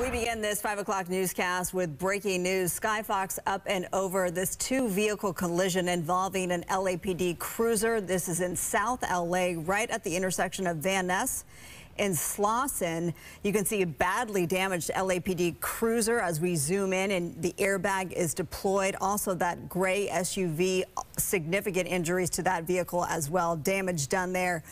We begin this 5 o'clock newscast with breaking news. Skyfox up and over this two-vehicle collision involving an LAPD cruiser. This is in South LA, right at the intersection of Van Ness in Slauson. You can see a badly damaged LAPD cruiser as we zoom in and the airbag is deployed. Also that gray SUV, significant injuries to that vehicle as well. Damage done there.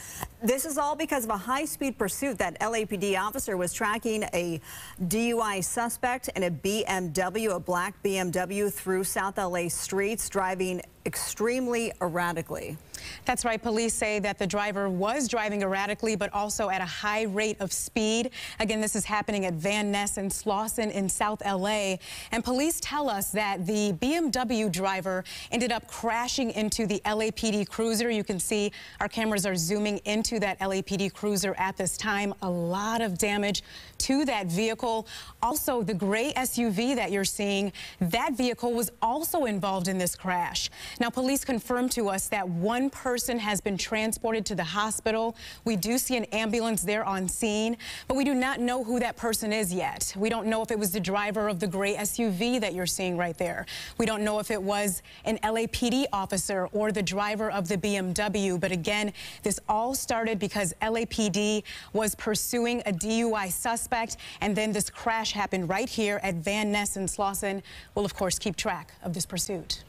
This is all because of a high-speed pursuit. That LAPD officer was tracking a DUI suspect in a BMW, a black BMW through South LA streets, driving extremely erratically. That's right. Police say that the driver was driving erratically, but also at a high rate of speed. Again, this is happening at Van Ness and Slauson in South L.A. And police tell us that the BMW driver ended up crashing into the LAPD cruiser. You can see our cameras are zooming into that LAPD cruiser at this time. A lot of damage to that vehicle. Also, the gray SUV that you're seeing, that vehicle was also involved in this crash. Now, police confirmed to us that one person has been transported to the hospital. We do see an ambulance there on scene, but we do not know who that person is yet. We don't know if it was the driver of the gray SUV that you're seeing right there. We don't know if it was an LAPD officer or the driver of the BMW. But again, this all started because LAPD was pursuing a DUI suspect, and then this crash happened right here at Van Ness and Slauson. We'll, of course, keep track of this pursuit.